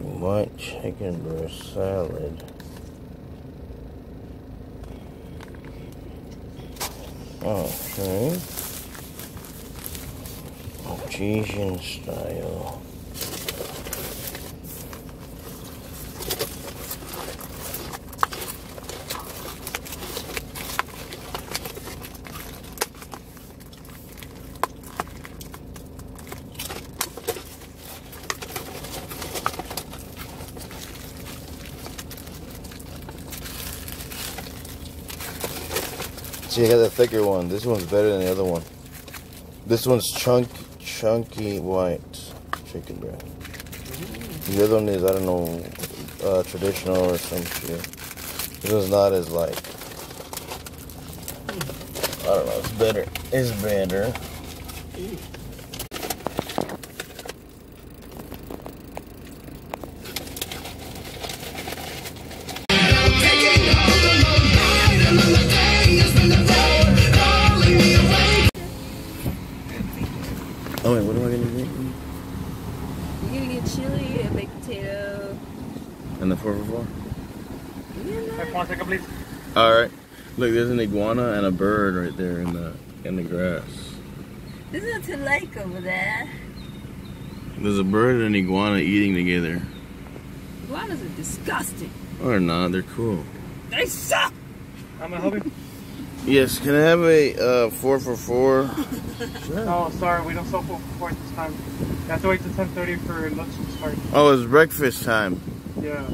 white chicken breast salad. Okay. Cajun style. See, I got the thicker one. This one's better than the other one. This one's chunk, chunky white chicken breast. The other one is, I don't know, uh, traditional or some shit. This one's not as like, I don't know, it's better. It's better. And the four for four? Yeah, One second, please. All right. Look, there's an iguana and a bird right there in the in the grass. There's nothing like over there. There's a bird and an iguana eating together. Iguanas are disgusting. Or not? They're cool. They suck. I'm gonna help you. Yes. Can I have a uh, four for four? Oh, sorry, we don't sell food for this time. You have to wait till 10:30 for lunch to start. Oh, it's breakfast time. Yeah.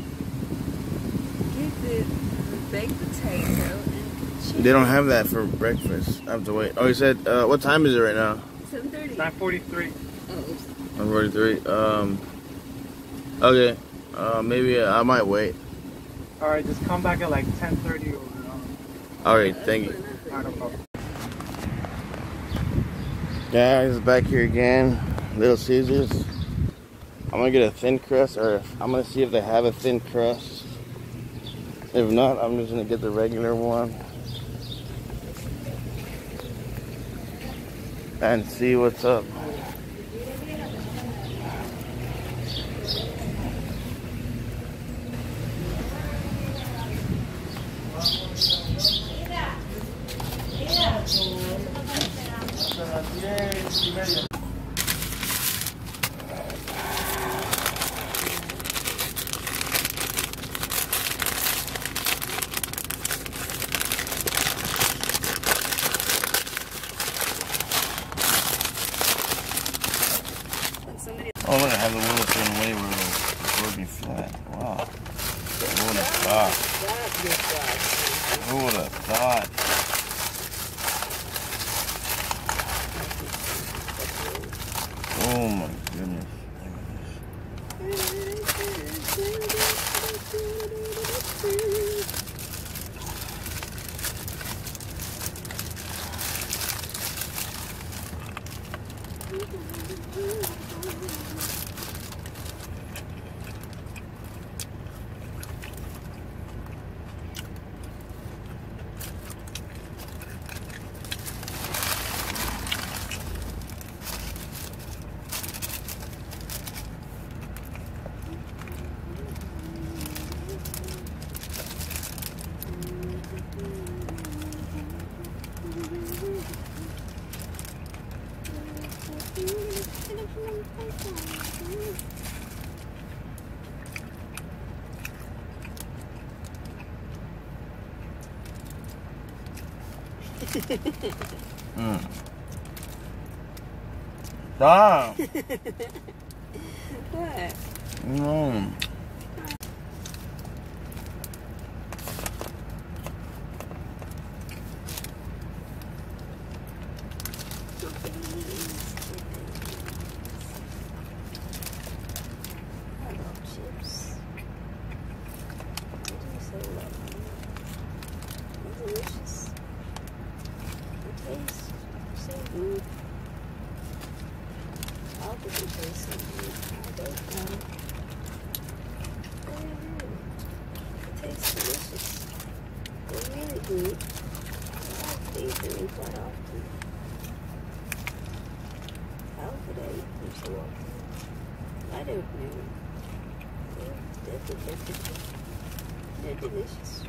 Get the, the baked potato and. They don't have that for breakfast. I have to wait. Oh, you said uh, what time is it right now? 7.30. 9:43. Oh, oops. I'm 43. Um. Okay. Uh, maybe I might wait. All right, just come back at like 10:30 or. Um, All right. Thank you. I don't. Guys, back here again. Little Caesars. I'm gonna get a thin crust, or I'm gonna see if they have a thin crust. If not, I'm just gonna get the regular one and see what's up. Jura, tarde. Uma. Mm. Stop. What? No. I love chips. What do you say love me? They're delicious. They taste so good. All of them taste so good. I don't know. They're good. They taste delicious. They're really good. I like to eat them quite often. I hope that I eat them so often. I don't know. They're, they're, they're, they're delicious.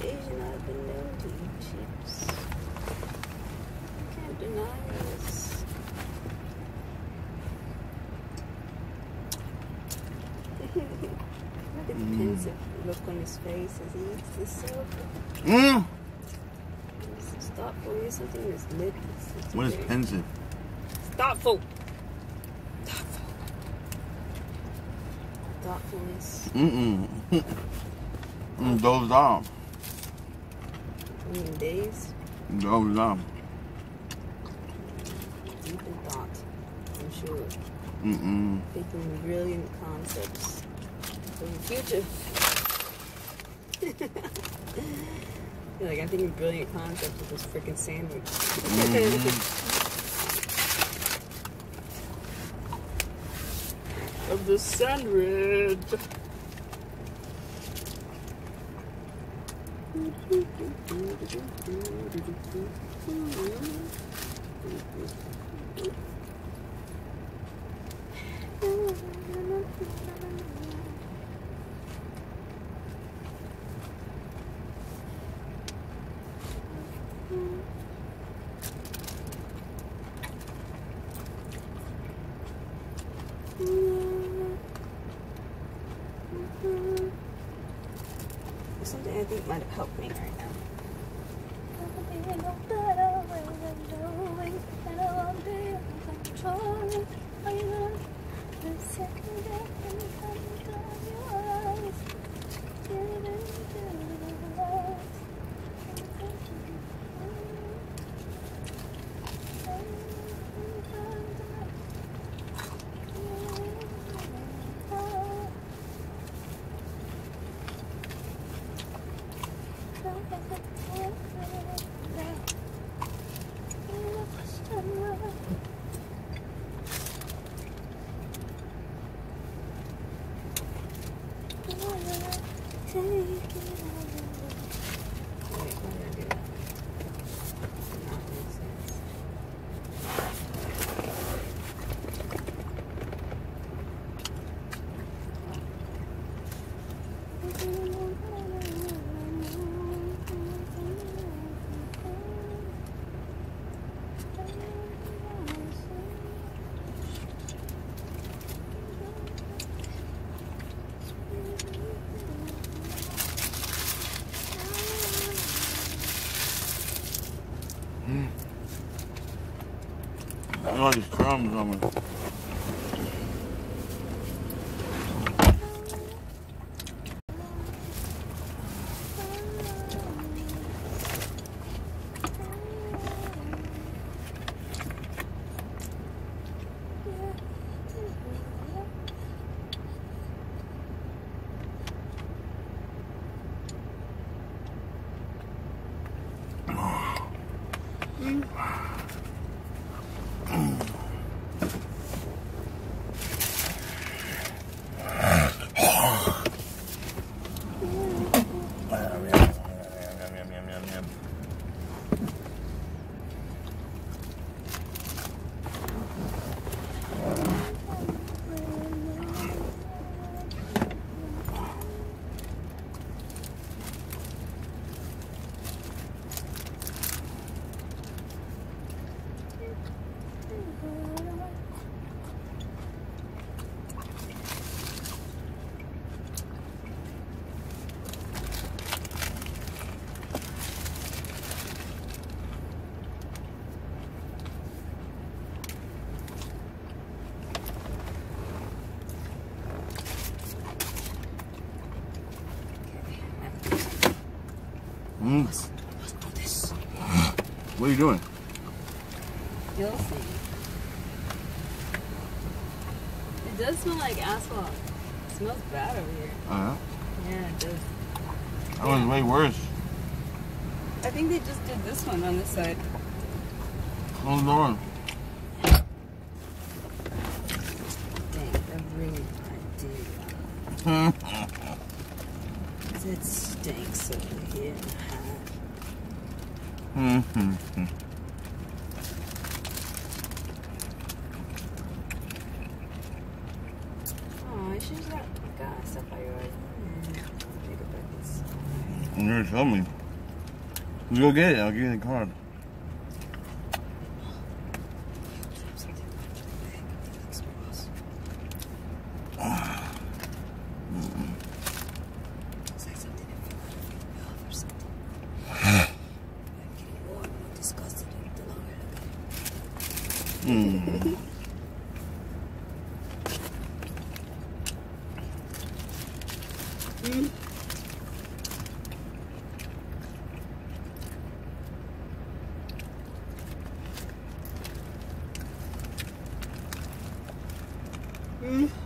Asian, I've been known to eat chips. I Can't deny this. Look at the Mm. pensive look on his face as he eats the soap. Mm. It's thoughtful. Here's something in his lip. It's, it's What is very- pensive? Thoughtful. Thoughtful. Thoughtfulness. Mm-mm. mm, dozed off. I mean, days Dozed off. deep in thought. I'm sure. Mm-mm. Thinking brilliant concepts for the future. You're like, I'm thinking brilliant concepts with this freaking sandwich. Mm-hmm. of the sandwich. Something I helped me. right now. Wait, why did I do that? Did not make sense. Look at all these crumbs on me. Mm. Let's do this. What are you doing? You'll see. It does smell like asphalt. It smells bad over here. Uh-huh. Yeah, it does. That one's way worse. I think they just did this one on this side. The door. Dang, that really idea. It stinks over here. Mm hmm Oh, she's like, got stuff like yours. Mm. You gotta tell me. You go get it. I'll give you the card. 嗯。嗯。嗯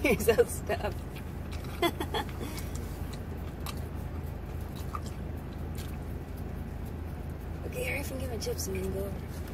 Here's that stuff. okay, Harry, if you can get my chips I'm gonna go over.